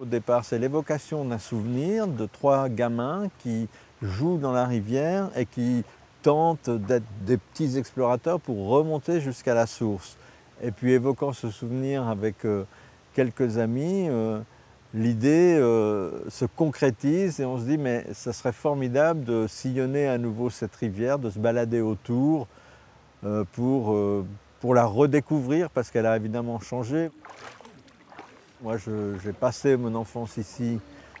Au départ, c'est l'évocation d'un souvenir de trois gamins qui jouent dans la rivière et qui tentent d'être des petits explorateurs pour remonter jusqu'à la source. Et puis évoquant ce souvenir avec euh, quelques amis, euh, l'idée euh, se concrétise et on se dit mais ça serait formidable de sillonner à nouveau cette rivière, de se balader autour pour, pour la redécouvrir parce qu'elle a évidemment changé. Moi j'ai passé mon enfance ici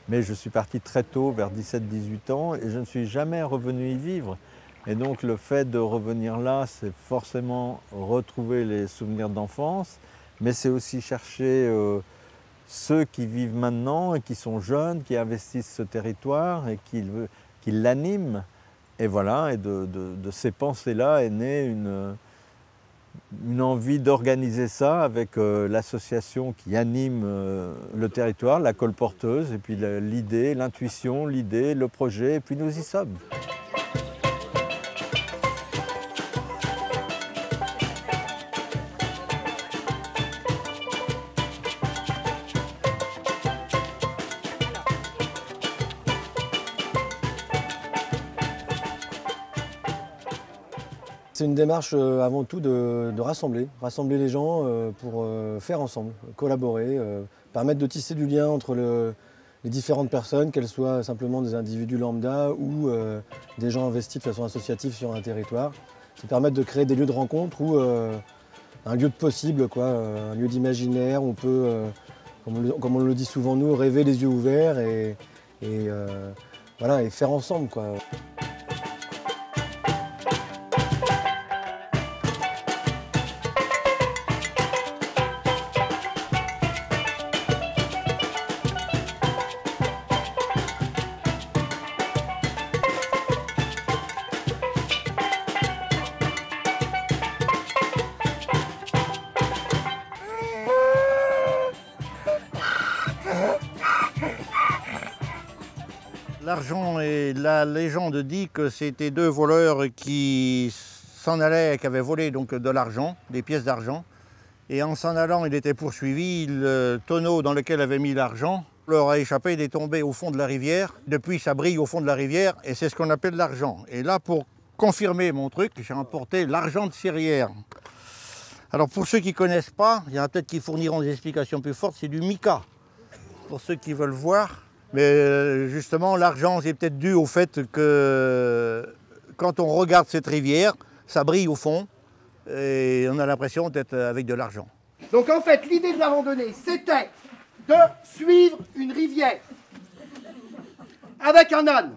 mais je suis parti très tôt, vers 17-18 ans, et je ne suis jamais revenu y vivre. Et donc le fait de revenir là, c'est forcément retrouver les souvenirs d'enfance, mais c'est aussi chercher euh, ceux qui vivent maintenant et qui sont jeunes, qui investissent ce territoire et qui, qui l'animent. Et voilà, et de, ces pensées-là est née une, une envie d'organiser ça avec euh, l'association qui anime euh, le territoire, la colporteuse, et puis l'idée, l'intuition, l'idée, le projet, et puis nous y sommes. C'est une démarche euh, avant tout de, rassembler, rassembler les gens euh, pour euh, faire ensemble, collaborer, permettre de tisser du lien entre les différentes personnes, qu'elles soient simplement des individus lambda ou des gens investis de façon associative sur un territoire. C'est permettre de créer des lieux de rencontre ou un lieu de possible, quoi, un lieu d'imaginaire où on peut, comme on, le, dit souvent nous, rêver les yeux ouverts et, voilà, et faire ensemble. Quoi. Légende dit que c'était deux voleurs qui s'en allaient, qui avaient volé donc de l'argent, des pièces d'argent. Et en s'en allant, il était poursuivi. Le tonneau dans lequel avait mis l'argent leur a échappé, il est tombé au fond de la rivière. Depuis, ça brille au fond de la rivière et c'est ce qu'on appelle l'argent. Et là, pour confirmer mon truc, j'ai emporté l'argent de Sirière. Alors pour ceux qui ne connaissent pas, il y en a peut-être qui fourniront des explications plus fortes, c'est du mica. Pour ceux qui veulent voir, mais euh, justement, l'argent, c'est peut-être dû au fait que quand on regarde cette rivière, ça brille au fond et on a l'impression d'être avec de l'argent. Donc en fait, l'idée de la randonnée, c'était de suivre une rivière avec un âne.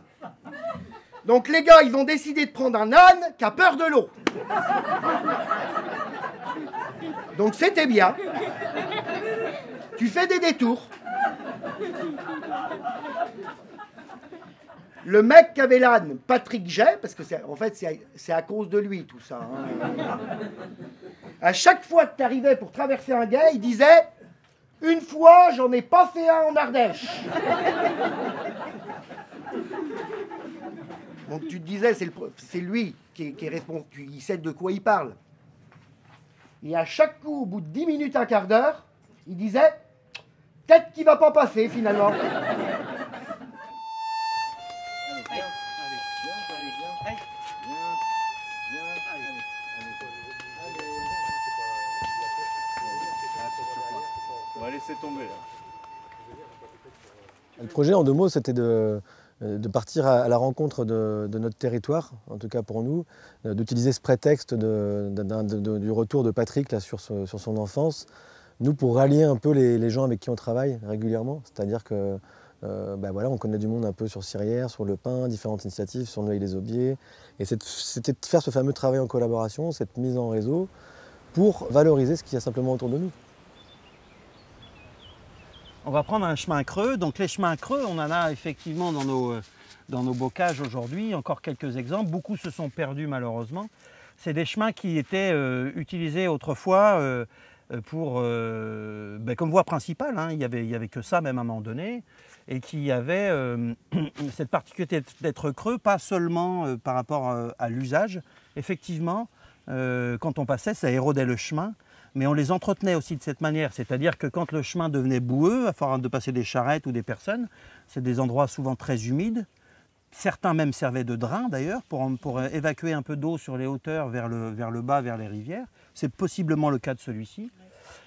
Donc les gars, ils ont décidé de prendre un âne qui a peur de l'eau. Donc c'était bien. Tu fais des détours. Le mec qui avait l'âne, Patrick Jay, parce que c'est à, cause de lui tout ça. Hein. À chaque fois que tu arrivais pour traverser un gars, il disait Une fois, j'en ai pas fait un en Ardèche. Donc tu te disais, c'est lui qui est, responsable, il sait de quoi il parle. Et à chaque coup, au bout de 10 minutes, un quart d'heure, il disait Peut-être qu'il va pas passer finalement. On va laisser tomber Le projet en deux mots, c'était de, partir à, la rencontre de, notre territoire, en tout cas pour nous, d'utiliser ce prétexte du retour de Patrick là, sur son enfance, nous, pour rallier un peu les, gens avec qui on travaille régulièrement, c'est-à-dire que euh, bah voilà, on connaît du monde un peu sur Sirière, sur Le Pin, différentes initiatives, sur Noël-les-Aubiers. Et c'était de faire ce fameux travail en collaboration, cette mise en réseau, pour valoriser ce qu'il y a simplement autour de nous. On va prendre un chemin creux. Donc les chemins creux, on en a effectivement dans nos, dans nos bocages aujourd'hui. Encore quelques exemples. Beaucoup se sont perdus malheureusement. C'est des chemins qui étaient euh, utilisés autrefois euh, pour, euh, ben, comme voie principale. Hein. il n'y avait, avait, que ça même à un moment donné. Et qui avait euh, cette particularité d'être creux, pas seulement par rapport à, l'usage. Effectivement, quand on passait, ça érodait le chemin. mais on les entretenait aussi de cette manière. C'est-à-dire que quand le chemin devenait boueux, à force de passer des charrettes ou des personnes, c'est des endroits souvent très humides. Certains même servaient de drain d'ailleurs pour, évacuer un peu d'eau sur les hauteurs vers le bas, vers les rivières. C'est possiblement le cas de celui-ci.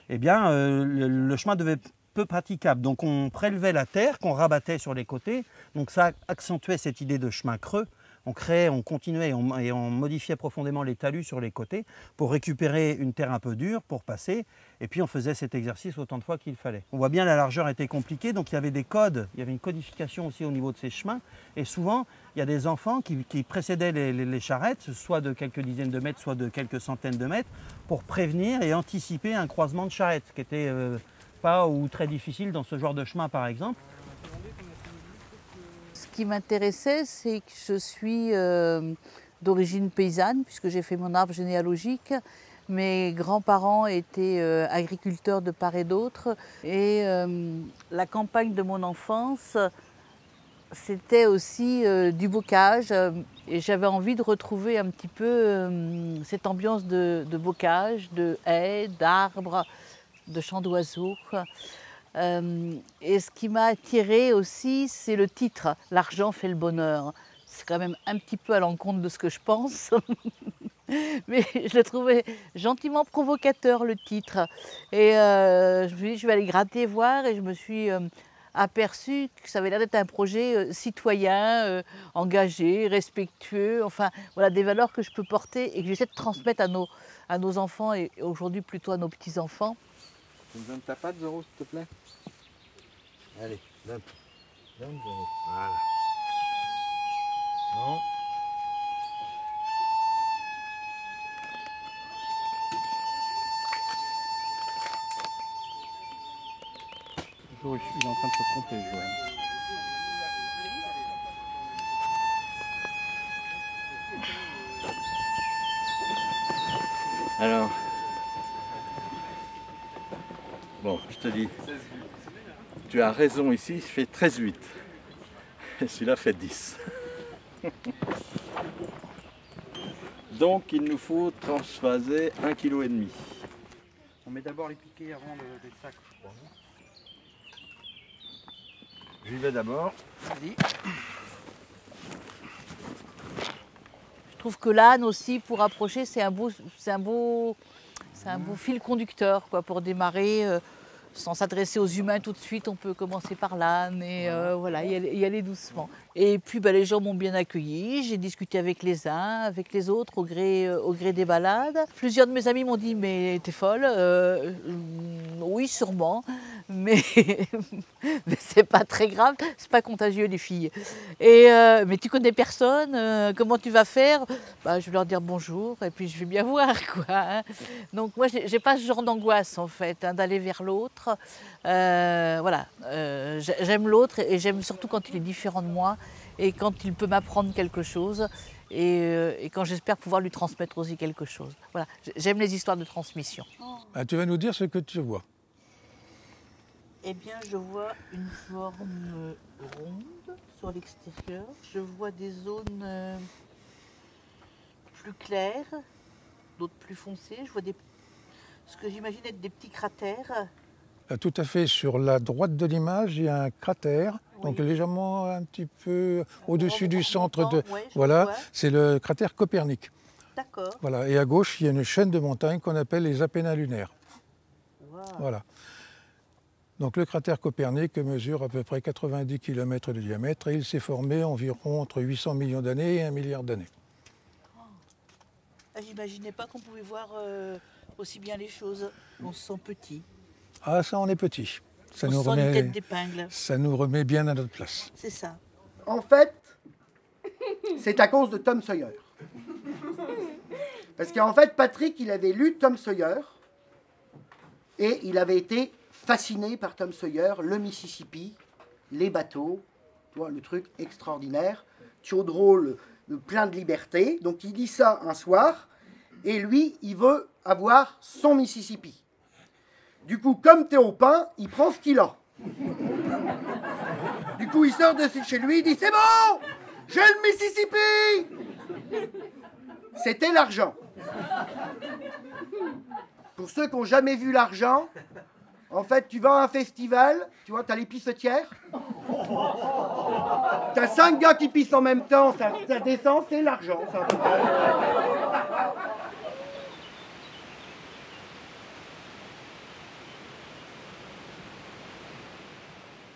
Eh bien, euh, le, chemin devait peu praticable. Donc on prélevait la terre qu'on rabattait sur les côtés. Donc ça accentuait cette idée de chemin creux on créait, on continuait et on, modifiait profondément les talus sur les côtés pour récupérer une terre un peu dure pour passer. Et puis on faisait cet exercice autant de fois qu'il fallait. On voit bien la largeur était compliquée, donc il y avait des codes, il y avait une codification aussi au niveau de ces chemins. Et souvent, il y a des enfants qui, précédaient les, charrettes, soit de quelques dizaines de mètres, soit de quelques centaines de mètres, pour prévenir et anticiper un croisement de charrettes, qui était euh, pas ou très difficile dans ce genre de chemin par exemple qui m'intéressait, c'est que je suis euh, d'origine paysanne, puisque j'ai fait mon arbre généalogique. Mes grands-parents étaient euh, agriculteurs de part et d'autre. Et euh, la campagne de mon enfance, c'était aussi du bocage. et j'avais envie de retrouver un petit peu cette ambiance de, de, bocage, de haies, d'arbres, de chants d'oiseaux. Euh, et ce qui m'a attiré aussi, c'est le titre, L'argent fait le bonheur. C'est quand même un petit peu à l'encontre de ce que je pense. Mais je l'ai trouvé gentiment provocateur le titre. Et euh, je me suis dit, je vais aller gratter, voir, et je me suis euh, aperçu que ça avait l'air d'être un projet citoyen, engagé, respectueux, enfin voilà des valeurs que je peux porter et que j'essaie de transmettre à nos enfants et aujourd'hui plutôt à nos petits-enfants. Tu me donnes ta patte, Zoro, s'il te plaît Allez, donne. Donne, Zoro. Voilà. Non. Zoro, il est en train de se tromper, Joël. Alors, bon, je te dis, tu as raison ici, il fait 13,8. Et celui-là fait 10. Donc il nous faut transvaser 1,5 kg. On met d'abord les piquets avant le, les sacs, je crois. J'y vais d'abord. Je trouve que l'âne aussi, pour approcher, c'est un beau, c'est un beau, c'est un beau fil conducteur quoi, pour démarrer. Euh, sans s'adresser aux humains tout de suite, on peut commencer par l'âne et euh, voilà, y aller, doucement. Et puis bah, les gens m'ont bien accueilli, j'ai discuté avec les uns, avec les autres au gré, euh, au gré des balades. Plusieurs de mes amis m'ont dit mais t'es folle euh, Oui sûrement, mais, c'est pas très grave, c'est pas contagieux les filles. Et, mais tu connais personne, comment tu vas faire? Bah, Je vais leur dire bonjour et puis je vais bien voir quoi. Hein. Donc moi j'ai pas ce genre d'angoisse en fait, hein, d'aller vers l'autre. Euh, voilà, euh, j'aime l'autre et j'aime surtout quand il est différent de moi et quand il peut m'apprendre quelque chose et, euh, quand j'espère pouvoir lui transmettre aussi quelque chose. Voilà, j'aime les histoires de transmission. Ah, tu vas nous dire ce que tu vois. Eh bien, je vois une forme ronde sur l'extérieur. Je vois des zones plus claires, d'autres plus foncées. Je vois des, ce que j'imagine être des petits cratères euh, tout à fait sur la droite de l'image, il y a un cratère, donc légèrement un petit peu au-dessus du centre de. voilà, c'est le cratère Copernic. D'accord. Voilà, et à gauche, il y a une chaîne de montagnes qu'on appelle les Apennins lunaires. Voilà. Donc le cratère Copernic mesure à peu près 90 km de diamètre et il s'est formé environ entre 800 millions d'années et 1 milliard d'années. Ah, J'imaginais pas qu'on pouvait voir euh, aussi bien les choses. On se sent petit. Ah, ça, on est petit. Ça, nous remet, ça nous remet bien à notre place. C'est ça. En fait, c'est à cause de Tom Sawyer. Parce qu'en fait, Patrick, il avait lu Tom Sawyer et il avait été fasciné par Tom Sawyer, le Mississippi, les bateaux, tu vois, le truc extraordinaire, tu drôle, plein de liberté. Donc il dit ça un soir et lui, il veut avoir son Mississippi. Du coup, comme Théo pain, il prend ce qu'il a. Du coup, il sort de chez lui, il dit C'est bon J'ai le Mississippi C'était l'argent. Pour ceux qui n'ont jamais vu l'argent, en fait, tu vas à un festival, tu vois, tu as les pissetières. Tu as cinq gars qui pissent en même temps, ça, descend, c'est l'argent.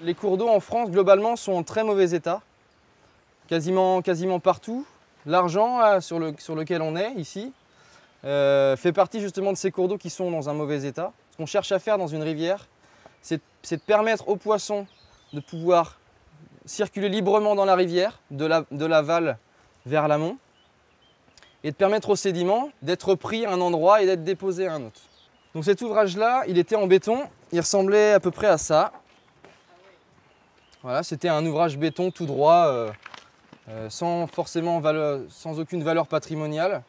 Les cours d'eau en France, globalement, sont en très mauvais état. Quasiment, partout. L'argent sur lequel on est, ici, euh, fait partie justement de ces cours d'eau qui sont dans un mauvais état. Qu'on cherche à faire dans une rivière, c'est de permettre aux poissons de pouvoir circuler librement dans la rivière, de l'aval vers l'amont, et de permettre aux sédiments d'être pris à un endroit et d'être déposés à un autre. Donc cet ouvrage-là, il était en béton, il ressemblait à peu près à ça. Voilà, c'était un ouvrage béton tout droit, euh, euh, sans forcément valeur- sans aucune valeur patrimoniale.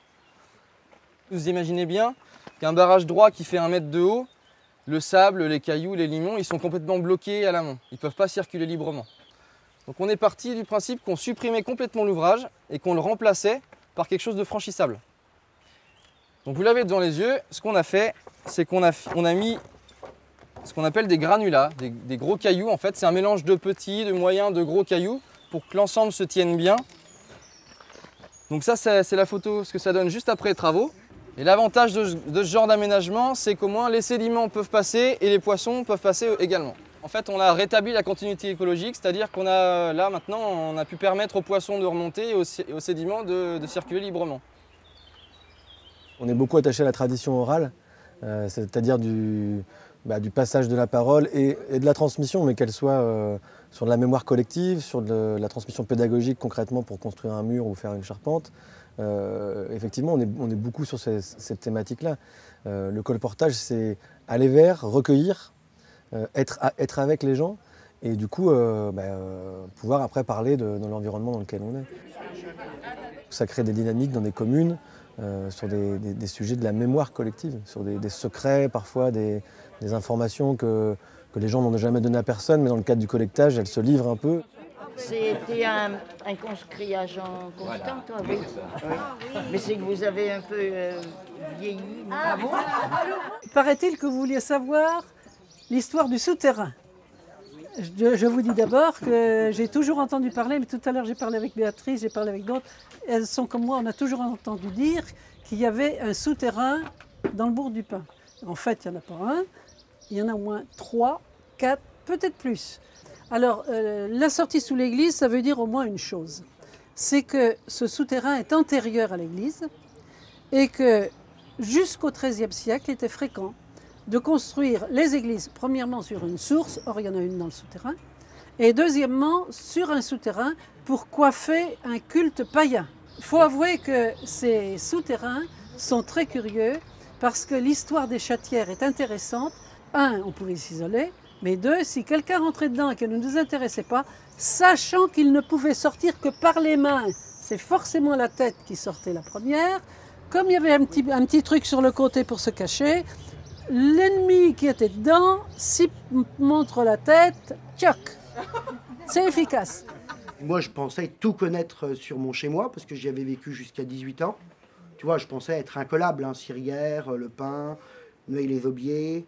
Vous imaginez bien qu'un barrage droit qui fait un mètre de haut, le sable, les cailloux, les limons, ils sont complètement bloqués à l'amont. Ils ne peuvent pas circuler librement. Donc on est parti du principe qu'on supprimait complètement l'ouvrage et qu'on le remplaçait par quelque chose de franchissable. Donc vous l'avez devant les yeux, ce qu'on a fait, c'est qu'on a, mis ce qu'on appelle des granulats, des, des gros cailloux. En fait, c'est un mélange de petits, de moyens, de gros cailloux pour que l'ensemble se tienne bien. Donc ça, c'est la photo, ce que ça donne juste après les travaux. Et l'avantage de, ce genre d'aménagement, c'est qu'au moins les sédiments peuvent passer et les poissons peuvent passer également. En fait, on a rétabli la continuité écologique, c'est-à-dire qu'on a là maintenant, on a pu permettre aux poissons de remonter et aux, sédiments de- circuler librement. On est beaucoup attaché à la tradition orale, euh, c'est-à-dire du, bah, du passage de la parole et, et de la transmission, mais qu'elle soit euh, sur de la mémoire collective, sur de la transmission pédagogique concrètement pour construire un mur ou faire une charpente. Euh, effectivement, on est, beaucoup sur cette thématique-là. Euh, le colportage, c'est aller vers, recueillir, euh, être, avec les gens et du coup bah, pouvoir après parler de, l'environnement dans lequel on est. Ça crée des dynamiques dans des communes, sur des, sujets de la mémoire collective, sur des, secrets, parfois des, informations que les gens n'ont jamais données à personne, mais dans le cadre du collectage, elles se livrent un peu. C'était un, un conscrit agent constant, toi, oui. Oui. Mais c'est que vous avez un peu euh, vieilli. Ah bon Paraît-il que vous vouliez savoir l'histoire du souterrain. Je, je vous dis d'abord que j'ai toujours entendu parler, mais tout à l'heure j'ai parlé avec Béatrice, j'ai parlé avec d'autres. Elles sont comme moi, on a toujours entendu dire qu'il y avait un souterrain dans le bourg du Pin. En fait, il n'y en a pas un, il y en a au moins trois, quatre, peut-être plus. Alors, euh, la sortie sous l'église, ça veut dire au moins une chose. C'est que ce souterrain est antérieur à l'église et que jusqu'au XIIIe siècle, il était fréquent de construire les églises, premièrement sur une source, or il y en a une dans le souterrain, et deuxièmement sur un souterrain pour coiffer un culte païen. Il faut avouer que ces souterrains sont très curieux parce que l'histoire des chatières est intéressante. Un, on pouvait s'isoler, mais deux, si quelqu'un rentrait dedans et que ne nous intéressait pas, sachant qu'il ne pouvait sortir que par les mains, c'est forcément la tête qui sortait la première. Comme il y avait un petit, un petit truc sur le côté pour se cacher, l'ennemi qui était dedans, s'il montre la tête, tchoc C'est efficace. Moi, je pensais tout connaître sur mon chez-moi, parce que j'y avais vécu jusqu'à 18 ans. Tu vois, je pensais être incollable, hein, Sirière, Le Pin, Neuilly-les-Aubiers,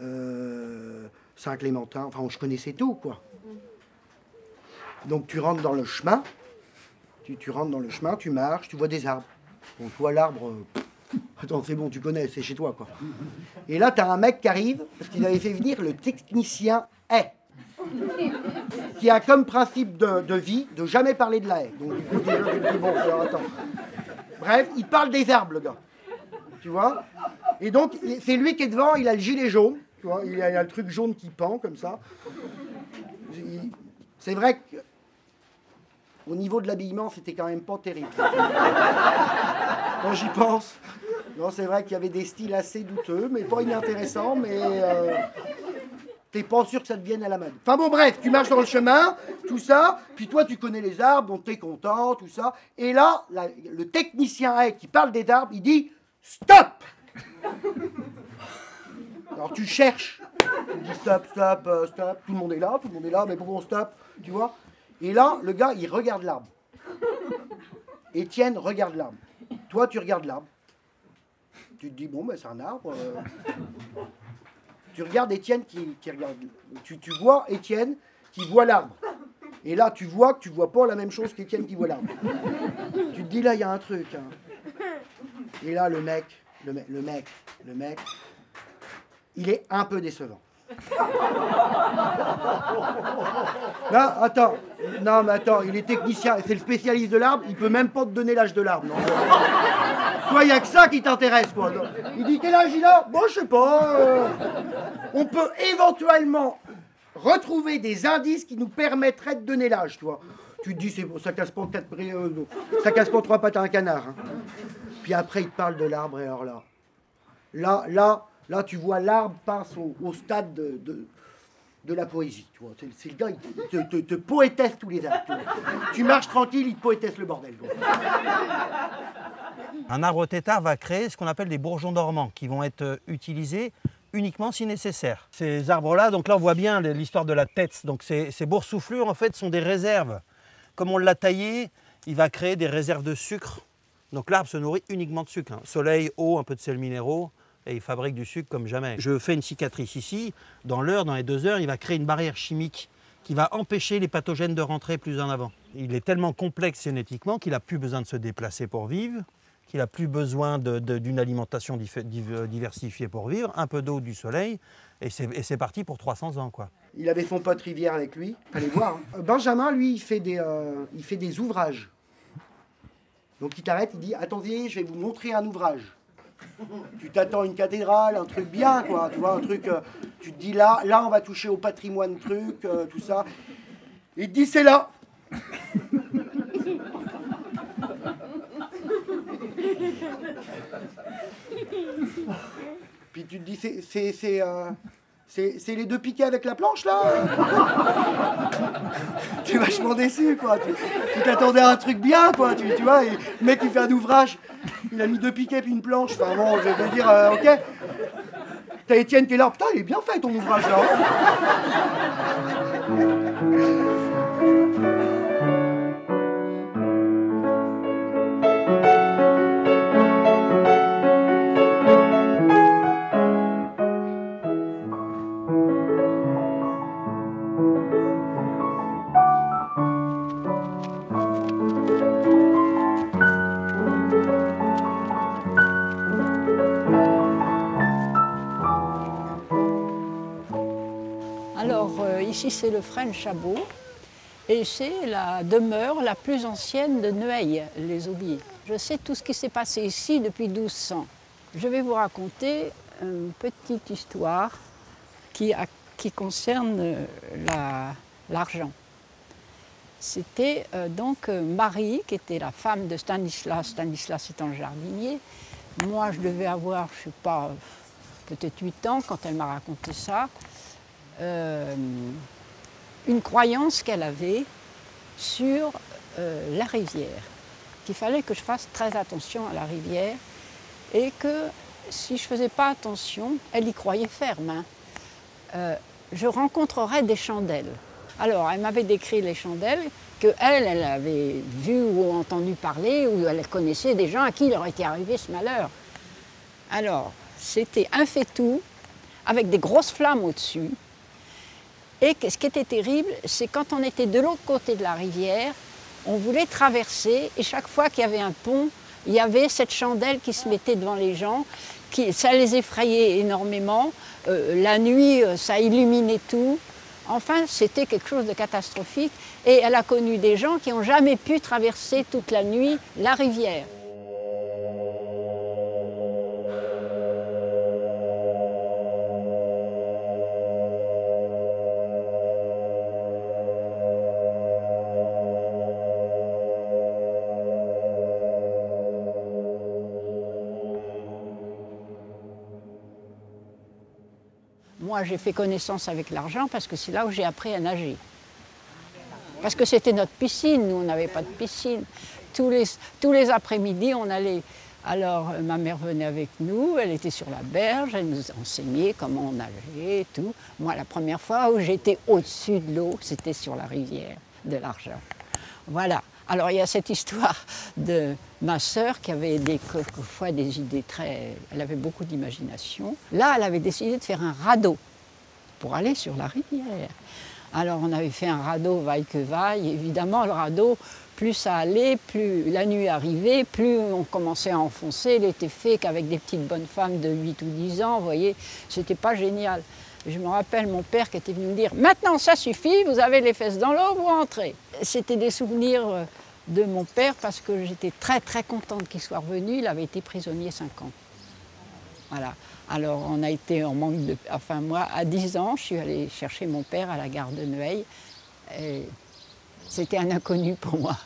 euh, Saint-Clémentin, enfin, je connaissais tout, quoi. Donc, tu rentres dans le chemin, tu, rentres dans le chemin, tu marches, tu vois des arbres. Bon, toi, l'arbre, attends, c'est bon, tu connais, c'est chez toi, quoi. Et là, tu as un mec qui arrive, parce qu'il avait fait venir le technicien haie qui a comme principe de, vie de jamais parler de la haie. Donc, bon, attends. Bref, il parle des arbres, le gars. Tu vois? Et donc, c'est lui qui est devant, il a le gilet jaune. Il il a le truc jaune qui pend, comme ça. C'est vrai que. Au niveau de l'habillement, c'était quand même pas terrible. Quand j'y pense. Non, c'est vrai qu'il y avait des styles assez douteux, mais pas inintéressants, mais. euh, T'es pas sûr que ça devienne à la mode. Enfin bon, bref, tu marches dans le chemin, tout ça, puis toi, tu connais les arbres, donc t'es content, tout ça. Et là, le technicien qui parle des arbres, il dit Stop Alors tu cherches. Tu dis stop, stop, euh, stop. Tout le monde est là, tout le monde est là, mais pourquoi on stop Tu vois Et là, le gars, il regarde l'arbre. Étienne regarde l'arbre. Toi, tu regardes l'arbre. Tu te dis, bon, ben, c'est un arbre. euh. tu regardes Étienne qui, regarde. Tu, vois Étienne qui voit l'arbre. Et là, tu vois que tu vois pas la même chose qu'Étienne qui voit l'arbre. tu te dis, là, il y a un truc. hein. Et là, le mec, le, mec, le mec, le mec, il est un peu décevant. Là, attends, non, mais attends, il est technicien, c'est le spécialiste de l'arbre, il peut même pas te donner l'âge de l'arbre. non. Toi, il n'y a que ça qui t'intéresse, quoi. Il dit quel âge il a? Bon, je sais pas. euh, on peut éventuellement retrouver des indices qui nous permettraient de donner l'âge, toi. Tu te dis, c'est bon, ça casse pas quatre, euh, non. ça casse pas trois pattes à un canard. hein. Puis après, il te parle de l'arbre, et alors là, là, là, là, tu vois l'arbre passe au, stade de, la poésie. Tu vois. C'est, le gars, il te, te- te poétesse tous les arbres. Tu, marches tranquille, il te poétesse le bordel. Un arbre tétard va créer ce qu'on appelle des bourgeons dormants qui vont être euh, utilisés uniquement si nécessaire. Ces arbres-là, donc là on voit bien l'histoire de la tête. Donc ces, ces boursouflures en fait sont des réserves. Comme on l'a taillé, il va créer des réserves de sucre. Donc l'arbre se nourrit uniquement de sucre. hein. Soleil, eau, un peu de sel minéraux, et il fabrique du sucre comme jamais. Je fais une cicatrice ici. Dans l'heure, dans les deux heures, il va créer une barrière chimique qui va empêcher les pathogènes de rentrer plus en avant. Il est tellement complexe génétiquement qu'il n'a plus besoin de se déplacer pour vivre, qu'il n'a plus besoin d'une alimentation div- diversifiée pour vivre, un peu d'eau, du soleil, et c'est et c'est parti pour 300 ans. Quoi. Il avait son pote Rivière avec lui. Fallait voir. hein. Benjamin, lui, il fait des, euh, il fait des ouvrages. Donc il t'arrête, il dit Attendez, je vais vous montrer un ouvrage. Tu t'attends une cathédrale, un truc bien, quoi. Tu vois, un truc. euh, tu te dis là, là, on va toucher au patrimoine, truc, euh, tout ça. Il te dit C'est là. Puis tu te dis C'est. C'est, les deux piquets avec la planche là Tu es vachement déçu quoi. Tu t'attendais à un truc bien quoi. Tu, tu vois, et le mec il fait un ouvrage, il a mis deux piquets puis une planche. Enfin bon, je vais dire, euh, ok. T'as Étienne qui est là, putain, il est bien fait ton ouvrage là. Ici, c'est le frêne Chabot. Et c'est la demeure la plus ancienne de Neuilly, les Aubiers. Je sais tout ce qui s'est passé ici depuis 1200. Je vais vous raconter une petite histoire qui, concerne euh, la- l'argent. C'était euh, donc euh, Marie, qui était la femme de Stanislas, Stanislas étant jardinier. Moi, je devais avoir, je ne sais pas, peut-être 8 ans quand elle m'a raconté ça. Euh, une croyance qu'elle avait sur euh, la rivière, qu'il fallait que je fasse très attention à la rivière et que si je ne faisais pas attention, elle y croyait ferme, hein, euh, je rencontrerais des chandelles. Alors, elle m'avait décrit les chandelles que elle, elle avait vu ou entendu parler, ou elle connaissait des gens à qui il aurait été arrivé ce malheur. Alors, c'était un faitout avec des grosses flammes au-dessus. Et ce qui était terrible, c'est quand on était de l'autre côté de la rivière, on voulait traverser et chaque fois qu'il y avait un pont, il y avait cette chandelle qui se mettait devant les gens, qui, ça les effrayait énormément. Euh, la nuit, euh, ça illuminait tout. Enfin, c'était quelque chose de catastrophique. Et elle a connu des gens qui n'ont jamais pu traverser toute la nuit la rivière. J'ai fait connaissance avec l'argent parce que c'est là où j'ai appris à nager. Parce que c'était notre piscine, nous, on n'avait pas de piscine. Tous les, tous les après-midi, on allait. Alors, euh, ma mère venait avec nous, elle était sur la berge, elle nous enseignait comment on nageait et tout. Moi, la première fois où j'étais au-dessus de l'eau, c'était sur la rivière de l'Argent. Voilà. Alors il y a cette histoire de ma sœur qui avait des, quelquefois des idées très... Elle avait beaucoup d'imagination. Là, elle avait décidé de faire un radeau pour aller sur la rivière. Alors on avait fait un radeau vaille que vaille. Évidemment, le radeau, plus ça allait, plus la nuit arrivait, plus on commençait à enfoncer. Il était fait qu'avec des petites bonnes femmes de 8 ou 10 ans, vous voyez, c'était pas génial. Je me rappelle mon père qui était venu me dire Maintenant ça suffit, vous avez les fesses dans l'eau, vous rentrez. C'était des souvenirs euh, de mon père parce que j'étais très très contente qu'il soit revenu. Il avait été prisonnier 5 ans. Alors on a été en manque de. Enfin moi, à 10 ans, je suis allée chercher mon père à la gare de Neuilly. C'était un inconnu pour moi.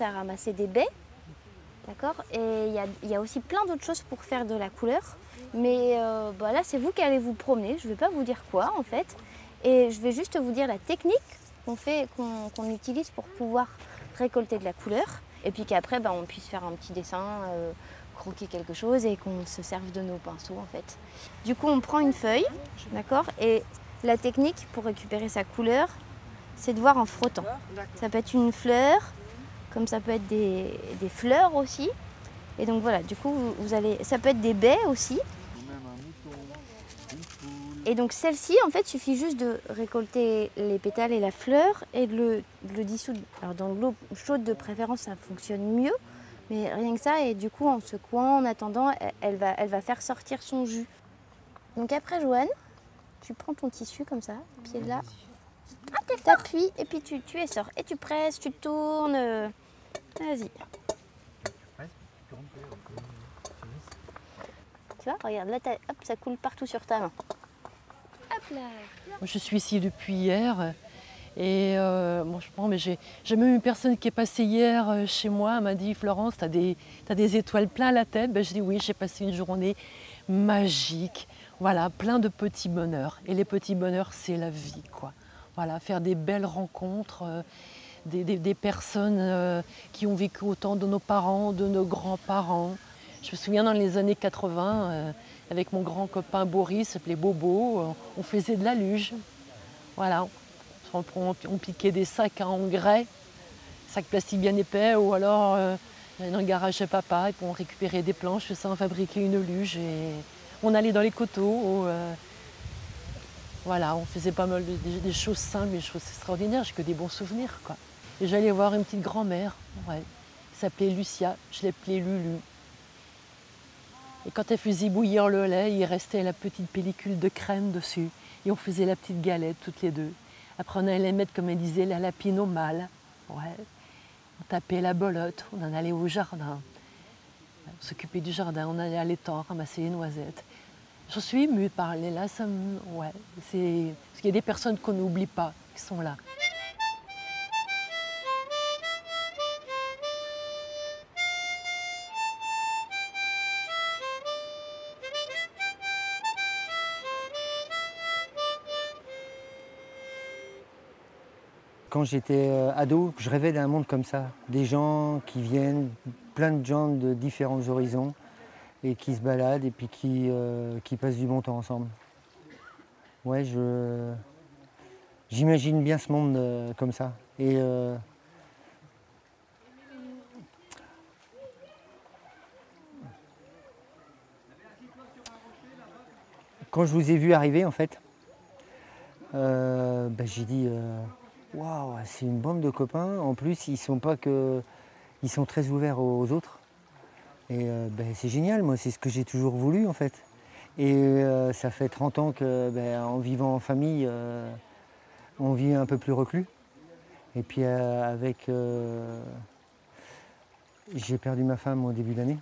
À ramasser des baies. D'accord Et il y, a aussi plein d'autres choses pour faire de la couleur. Mais euh, bah là, c'est vous qui allez vous promener. Je ne vais pas vous dire quoi, en fait. Et je vais juste vous dire la technique qu'on fait, qu'on utilise pour pouvoir récolter de la couleur. Et puis qu'après, bah, on puisse faire un petit dessin, euh, croquer quelque chose et qu'on se serve de nos pinceaux, en fait. Du coup, on prend une feuille, d'accord Et la technique pour récupérer sa couleur, c'est de voir en frottant. Ça peut être une fleur, comme ça peut être des, fleurs aussi. Et donc voilà, du coup, vous, allez, ça peut être des baies aussi. Et donc celle-ci, en fait, suffit juste de récolter les pétales et la fleur et de le, dissoudre. Alors dans l'eau chaude de préférence, ça fonctionne mieux. Mais rien que ça, et du coup, en secouant, en attendant, elle va, elle va faire sortir son jus. Donc après, Joanne, tu prends ton tissu comme ça, pied là, ah, T'appuies et puis tu, tu essors. Et tu presses, tu tournes. Vas-y. Tu vois, regarde, là, hop, ça coule partout sur ta main. Hop là. Je suis ici depuis hier. Et euh, bon, je mais j'ai, même une personne qui est passée hier euh, chez moi, m'a dit Florence, tu as des, des étoiles plein la tête. Ben, je dis oui, j'ai passé une journée magique. Voilà, plein de petits bonheurs. Et les petits bonheurs, c'est la vie, quoi. Voilà, faire des belles rencontres, euh, des, personnes euh, qui ont vécu autant de nos parents, de nos grands-parents. Je me souviens dans les années 80, euh, avec mon grand copain Boris, s'appelait Bobo, on faisait de la luge. Voilà, on, on, piquait des sacs à engrais, sacs plastiques bien épais, ou alors dans le garage de papa, et puis on récupérait des planches, ça, on fabriquait une luge, et on allait dans les coteaux. Voilà, on faisait pas mal de, des, choses simples, des choses extraordinaires, j'ai que des bons souvenirs. Quoi. J'allais voir une petite grand-mère, ouais, qui s'appelait Lucia, je l'appelais Lulu. Et quand elle faisait bouillir le lait, il restait la petite pellicule de crème dessus. Et on faisait la petite galette toutes les deux. Après, on allait mettre, comme elle disait, la lapine au. Ouais. On tapait la bolotte, on en allait au jardin. On s'occupait du jardin, on allait à l'étang ramasser les noisettes. Je suis émue de parler là. Parce qu'il y a des personnes qu'on n'oublie pas, qui sont là. Quand j'étais euh, ado, je rêvais d'un monde comme ça. Des gens qui viennent, plein de gens de différents horizons et qui se baladent et puis qui, euh, qui passent du bon temps ensemble. Ouais, je j'imagine bien ce monde euh, comme ça. Et quand je vous ai vu arriver en fait, ben, j'ai dit waouh, c'est une bande de copains. En plus, ils sont pas que ils sont très ouverts aux autres. Et euh, ben, c'est génial, moi c'est ce que j'ai toujours voulu en fait. Et euh, ça fait 30 ans que ben, en vivant en famille, euh, on vit un peu plus reclus. Et puis avec... j'ai perdu ma femme au début de l'année.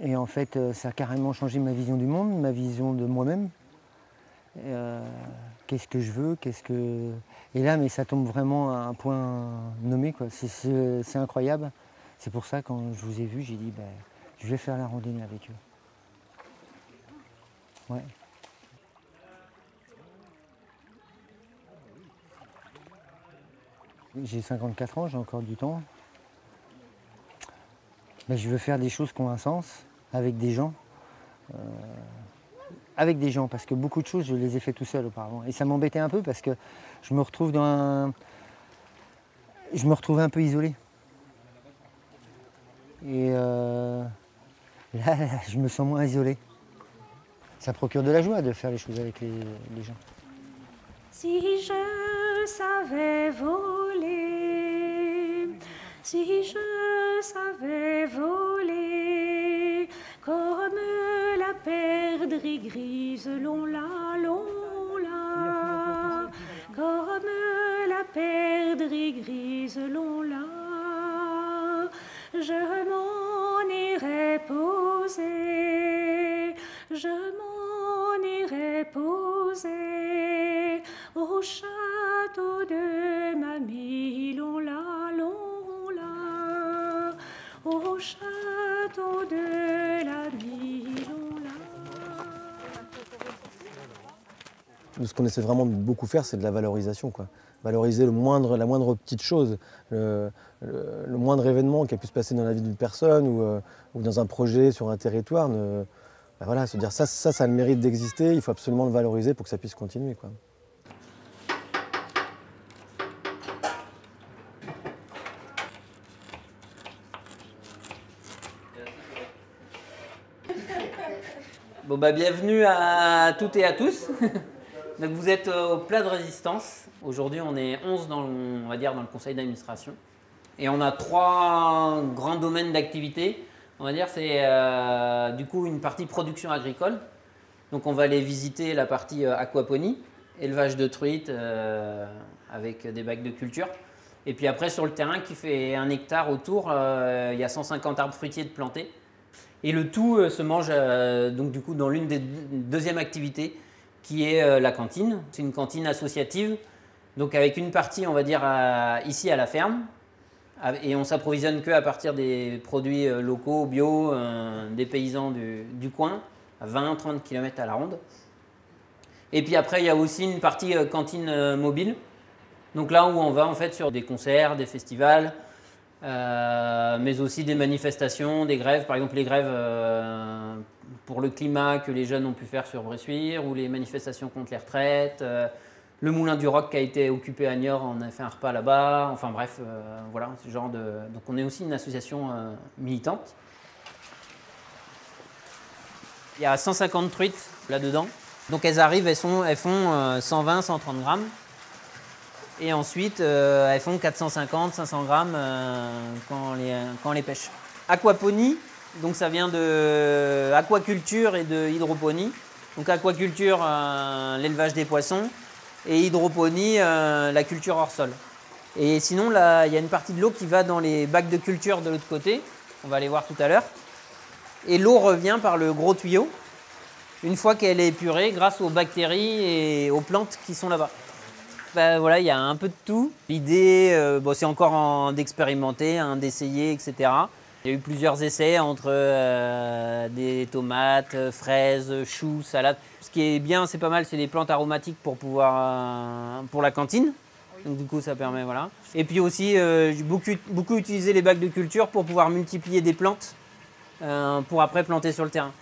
Et en fait, ça a carrément changé ma vision du monde, ma vision de moi-même. Qu'est-ce que je veux, qu'est-ce que... Et là, mais ça tombe vraiment à un point nommé, quoi. C'est incroyable. C'est pour ça, quand je vous ai vu, j'ai dit, ben, je vais faire la randonnée avec eux. Ouais. J'ai 54 ans, j'ai encore du temps. Mais je veux faire des choses qui ont un sens, avec des gens. Euh, avec des gens, parce que beaucoup de choses, je les ai fait tout seul auparavant. Et ça m'embêtait un peu parce que je me retrouve dans un... Je me retrouvais un peu isolé. Et euh, là, je me sens moins isolé. Ça procure de la joie de faire les choses avec les, les gens. Si je savais voler, si je savais voler, la perdrix grise, l'on la, l'on la, comme la perdrix grise, l'on la, je m'en irais poser, je m'en irais poser au château de mamie, l'on la, l'on la, au château de l'ami, l'on Ce qu'on essaie vraiment de beaucoup faire, c'est de la valorisation. Quoi. Valoriser le moindre, la moindre petite chose, le, moindre événement qui a pu se passer dans la vie d'une personne ou, euh, dans un projet, sur un territoire. Ben voilà, se dire ça, ça, ça a le mérite d'exister, il faut absolument le valoriser pour que ça puisse continuer. Quoi. Bon bah bienvenue à toutes et à tous. Donc vous êtes euh, au plat de résistance. Aujourd'hui on est 11 dans le, on va dire dans le conseil d'administration. Et on a trois grands domaines d'activité. On va dire c'est euh, du coup une partie production agricole. Donc on va aller visiter la partie euh, aquaponie, élevage de truites avec des bacs de culture. Et puis après sur le terrain qui fait un hectare autour, il y a 150 arbres fruitiers de plantés. Et le tout se mange donc du coup dans l'une des deux- deuxième activités qui est euh, la cantine. C'est une cantine associative, donc avec une partie on va dire ici à la ferme, et on s'approvisionne que à partir des produits euh, locaux, bio, euh, des paysans du, coin, à 20-30 km à la ronde. Et puis après il y a aussi une partie cantine mobile, donc là où on va en fait sur des concerts, des festivals, mais aussi des manifestations, des grèves, par exemple les grèves pour le climat que les jeunes ont pu faire sur Bressuire, ou les manifestations contre les retraites, euh, le moulin du rock qui a été occupé à Niort, on a fait un repas là-bas, enfin bref, euh, voilà, ce genre de... Donc on est aussi une association euh, militante. Il y a 150 truites là-dedans, donc elles arrivent, elles, font euh, 120, 130 grammes. Et ensuite, euh, elles font 450, 500 grammes euh, quand on les pêche. Aquaponie, donc ça vient de aquaculture et de hydroponie. Donc aquaculture, euh, l'élevage des poissons, et hydroponie, euh, la culture hors sol. Et sinon, il y a une partie de l'eau qui va dans les bacs de culture de l'autre côté. On va aller voir tout à l'heure. Et l'eau revient par le gros tuyau, une fois qu'elle est épurée grâce aux bactéries et aux plantes qui sont là-bas. Ben voilà, il y a un peu de tout. L'idée, euh, c'est encore en- d'expérimenter, hein, d'essayer, etc. Il y a eu plusieurs essais entre euh, des tomates, euh, fraises, choux, salades. Ce qui est bien, c'est pas mal, c'est des plantes aromatiques pour pouvoir euh, pour la cantine. Donc du coup, ça permet voilà. Et puis aussi, euh, j'ai beaucoup, beaucoup utilisé les bacs de culture pour pouvoir multiplier des plantes pour après planter sur le terrain.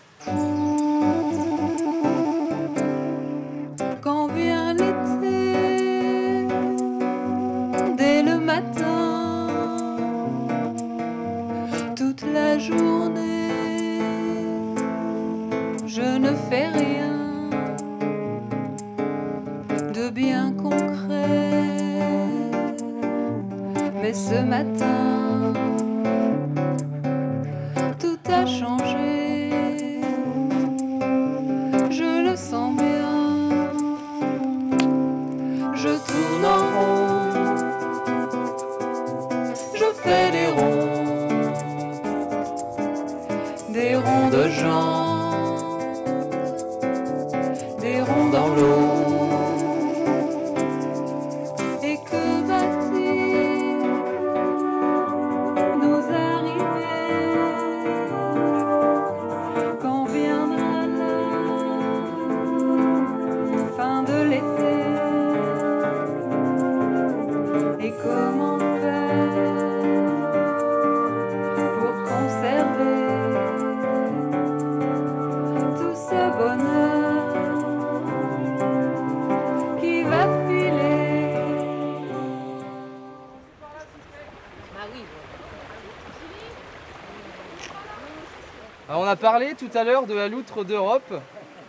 Ah, on a parlé tout à l'heure de la loutre d'Europe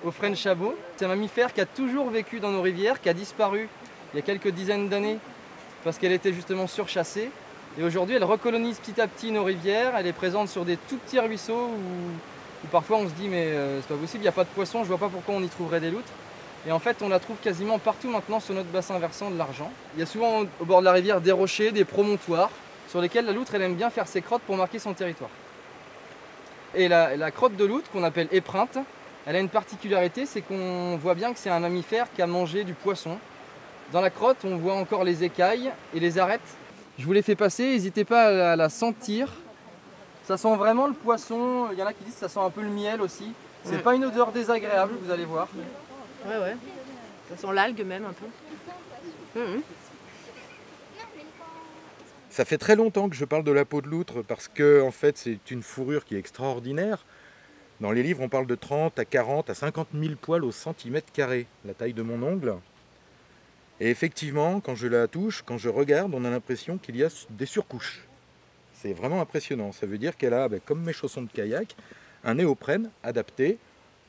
au French Chabot. C'est un mammifère qui a toujours vécu dans nos rivières, qui a disparu il y a quelques dizaines d'années parce qu'elle était justement surchassée. Et aujourd'hui, elle recolonise petit à petit nos rivières. Elle est présente sur des tout petits ruisseaux où, parfois on se dit mais euh, c'est pas possible, il n'y a pas de poissons, je vois pas pourquoi on y trouverait des loutres. Et en fait, on la trouve quasiment partout maintenant sur notre bassin versant de l'Argent. Il y a souvent au bord de la rivière des rochers, des promontoires sur lesquels la loutre elle aime bien faire ses crottes pour marquer son territoire. Et la crotte de loutre, qu'on appelle épreinte, elle a une particularité, c'est qu'on voit bien que c'est un mammifère qui a mangé du poisson. Dans la crotte, on voit encore les écailles et les arêtes. Je vous les fais passer, n'hésitez pas à la, sentir. Ça sent vraiment le poisson, il y en a qui disent que ça sent un peu le miel aussi. C'est Ouais. pas une odeur désagréable, vous allez voir. Ouais, ouais. Ça sent l'algue même un peu. Mhm. Ça fait très longtemps que je parle de la peau de loutre parce que en fait c'est une fourrure qui est extraordinaire. Dans les livres on parle de 30 à 40 à 50 000 poils au centimètre carré, la taille de mon ongle. Et effectivement, quand je la touche, quand je regarde, on a l'impression qu'il y a des surcouches. C'est vraiment impressionnant. Ça veut dire qu'elle a, ben, comme mes chaussons de kayak, un néoprène adapté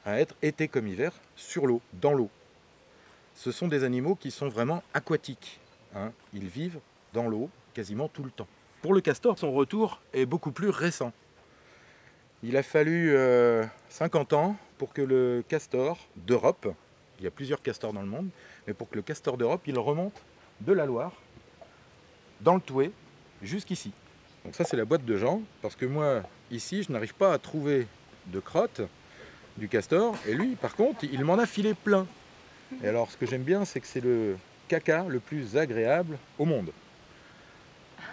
à être été comme hiver sur l'eau, dans l'eau. Ce sont des animaux qui sont vraiment aquatiques. hein. Ils vivent dans l'eau quasiment tout le temps. Pour le castor, son retour est beaucoup plus récent. Il a fallu euh, 50 ans pour que le castor d'Europe, il y a plusieurs castors dans le monde, mais pour que le castor d'Europe, il remonte de la Loire, dans le Touet, jusqu'ici. Donc ça c'est la boîte de Jean, parce que moi, ici, je n'arrive pas à trouver de crotte du castor, et lui, par contre, il m'en a filé plein. Et alors, ce que j'aime bien, c'est que c'est le caca le plus agréable au monde.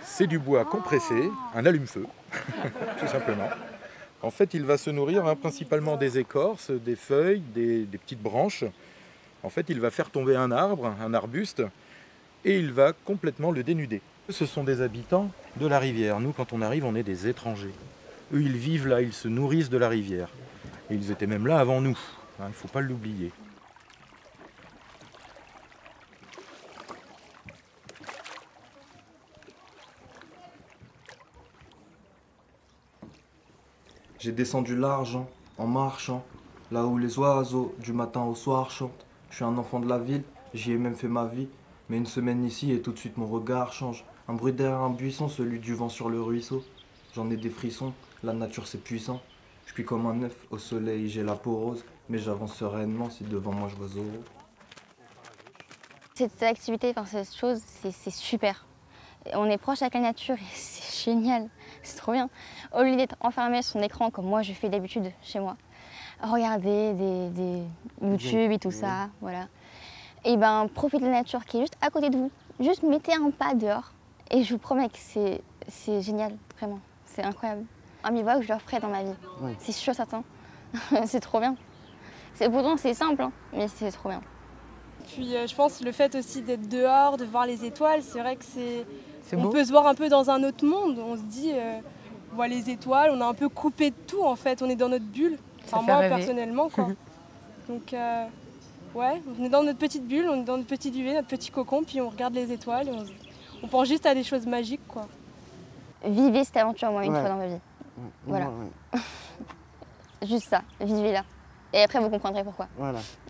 C'est du bois compressé, un allume-feu, tout simplement. En fait, il va se nourrir hein, principalement des écorces, des feuilles, des petites branches. En fait, il va faire tomber un arbre, un arbuste, et il va complètement le dénuder. Ce sont des habitants de la rivière. Nous, quand on arrive, on est des étrangers. Eux, ils vivent là, ils se nourrissent de la rivière. Et ils étaient même là avant nous. hein, il ne faut pas l'oublier. J'ai descendu l'argent en marchant, là où les oiseaux du matin au soir chantent. Je suis un enfant de la ville, j'y ai même fait ma vie. Mais une semaine ici et tout de suite mon regard change. Un bruit derrière un buisson, celui du vent sur le ruisseau. J'en ai des frissons, la nature c'est puissant. Je suis comme un œuf au soleil, j'ai la peau rose. Mais j'avance sereinement si devant moi je vois Zoro. Cette activité, enfin, cette chose, c'est super. On est proche avec la nature et c'est génial, c'est trop bien. Au lieu d'être enfermé sur son écran comme moi je fais d'habitude chez moi, regarder des, des YouTube et tout ça, voilà. Et ben profitez de la nature qui est juste à côté de vous. Juste mettez un pas dehors et je vous promets que c'est c'est génial, vraiment. C'est incroyable. Un bivouac, je le referai dans ma vie. Ouais. C'est sûr, certain. c'est trop bien. C'est pourtant c'est simple, hein, mais c'est trop bien. Puis euh, je pense le fait aussi d'être dehors, de voir les étoiles, c'est vrai que c'est. C'est On beau. peut se voir un peu dans un autre monde. On se dit, euh, on voit les étoiles, on a un peu coupé de tout en fait. On est dans notre bulle. Ça Enfin, moi rêver. personnellement quoi. Donc euh, ouais, on est dans notre petite bulle, on est dans notre petit duvet, notre petit cocon, puis on regarde les étoiles et on, se- on pense juste à des choses magiques quoi. Vivez cette aventure moi une Ouais. fois dans ma vie. Voilà. Ouais, Juste ça, vivez-la. Et après vous comprendrez pourquoi. Voilà.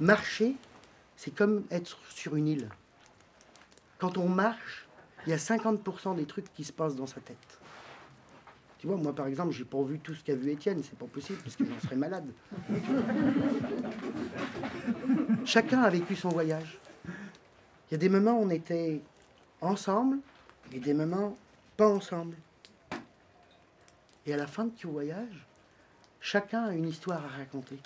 Marcher, c'est comme être sur une île. Quand on marche, il y a 50% des trucs qui se passent dans sa tête. Tu vois, moi par exemple, j'ai pas vu tout ce qu'a vu Étienne, c'est pas possible parce que j'en serais malade. Chacun a vécu son voyage. Il y a des moments où on était ensemble et des moments pas ensemble. Et à la fin de tout voyage, chacun a une histoire à raconter.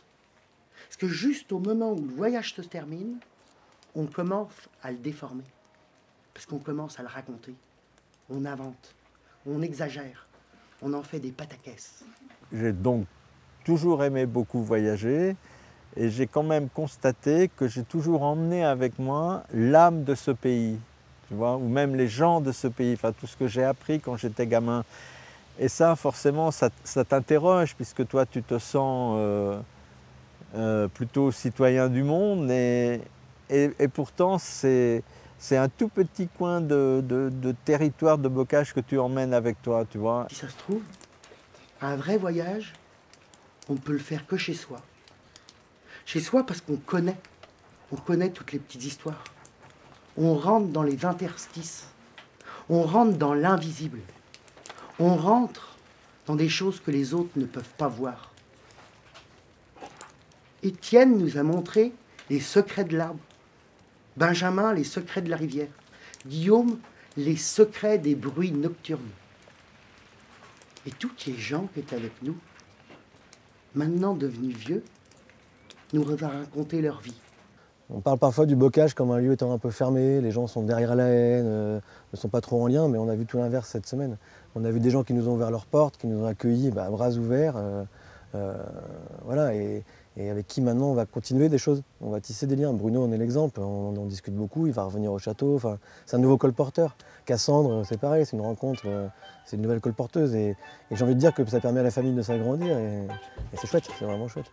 Parce que juste au moment où le voyage se termine, on commence à le déformer. Parce qu'on commence à le raconter. On invente, on exagère, on en fait des pataquès. J'ai donc toujours aimé beaucoup voyager et j'ai quand même constaté que j'ai toujours emmené avec moi l'âme de ce pays, tu vois, ou même les gens de ce pays, enfin tout ce que j'ai appris quand j'étais gamin. Et ça, forcément, ça, t'interroge puisque toi, tu te sens euh, euh, plutôt citoyen du monde et, pourtant, c'est un tout petit coin de, de- de territoire de bocage que tu emmènes avec toi, tu vois. Si ça se trouve, un vrai voyage, on peut le faire que chez soi. Chez soi parce qu'on connaît, on connaît toutes les petites histoires. On rentre dans les interstices, on rentre dans l'invisible, on rentre dans des choses que les autres ne peuvent pas voir. Étienne nous a montré les secrets de l'arbre, Benjamin les secrets de la rivière, Guillaume les secrets des bruits nocturnes. Et tous les gens qui étaient avec nous, maintenant devenus vieux, nous ont raconté leur vie. On parle parfois du bocage comme un lieu étant un peu fermé, les gens sont derrière la haine, euh, ne sont pas trop en lien, mais on a vu tout l'inverse cette semaine. On a vu des gens qui nous ont ouvert leurs portes, qui nous ont accueillis bah, à bras ouverts, euh, euh, voilà, et avec qui maintenant on va continuer des choses, on va tisser des liens. Bruno en est l'exemple, on, en discute beaucoup, il va revenir au château, enfin, c'est un nouveau colporteur. Cassandre, c'est pareil, c'est une rencontre, euh, c'est une nouvelle colporteuse, et, j'ai envie de dire que ça permet à la famille de s'agrandir, et c'est chouette, c'est vraiment chouette.